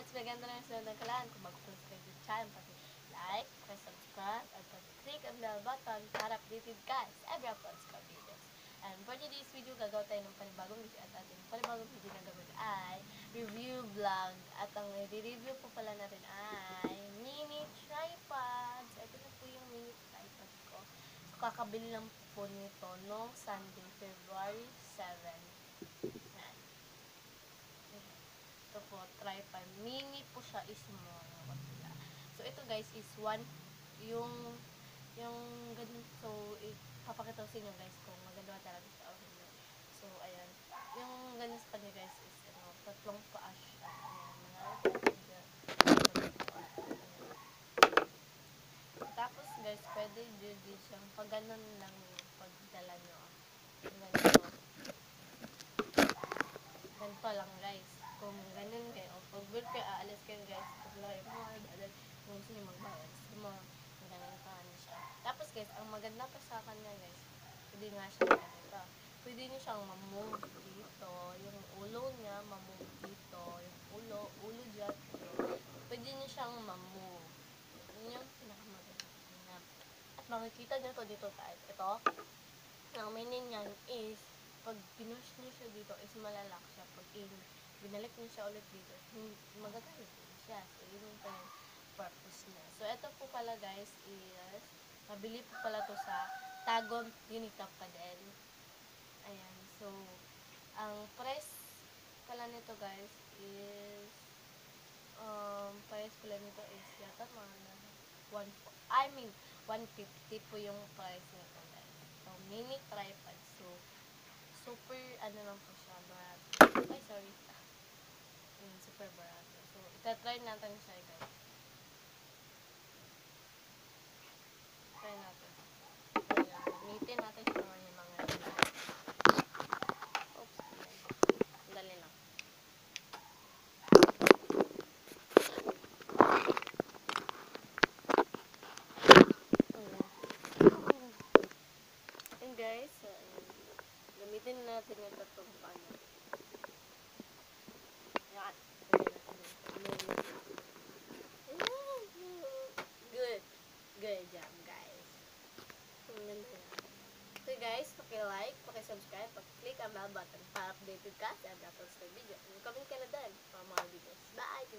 it's maganda na sa nagkalaan. Kung bago ka sa channel, pati like, press subscribe, at pag-click ang bell button para updated ka sa every uploads ko videos. And for today's video, gagawa tayo ng panibagong video at ating panibagong video na gawin ay review vlog. At ang i-review po pala natin ay mini tripod. So, ito na po yung mini tripod ko. Kakabili lang po nito noong Sunday, February 7. Po, tripod. Mini po siya is. Wala. So, ito guys is one, yung, yung ganun, so, ipapakita ko sa inyo guys kung maganda talaga siya o hindi. So, ayan. Yung ganun sa kanya guys is, ano, tatlong paa siya. Ayan, mga Tapos guys, pwede din din siyang pag ganun lang yung pagdala nyo. Ganito. Ganito lang guys. Kung ganun kayo, pag good kayo, aalis kayo guys. Pag lawyer mo, aalis. Kung gusto nyo magbayad, so mga ganun pa ano siya. Tapos guys, ang maganda pa sa kanya guys, pwede nga siya ganito. Pwede nyo siyang mamove dito. Yung ulo niya, mamove dito. Yung ulo, ulo dyan. Pwede nyo siyang mamove. Yun yung pinakamaganda niya. At makikita nyo to dito guys. Ito, ang meaning niyan is, pag pinush nyo siya dito is malalak siya. Pag in, binalik nyo siya ulit dito, hindi, magagamit din siya. So, yun yung kanyang purpose niya. So, ito po pala guys is, mabili po pala to sa Tagon Unicap pa din. Ayan. So, ang price pala nito guys is, um, price pala nito is yata mga na- one, I mean, 150 po yung price nito guys. So, mini tripod. So, super, ano lang po siya, barato. Ay, sorry. Mm, super barato. So, itatry natin siya guys. Try natin. Ayan, gamitin natin siya mga mga Oops. Dali lang. Ayan. And guys, so, ayan. Gamitin natin yung tatlong paano. Yan. Lagyan natin yung- Good. Good job, guys. Ang ganda yan. So guys, paki-like, paki-subscribe, paki-click ang bell button para updated ka sa uploads na video. And comment ka na din mga videos. Bye!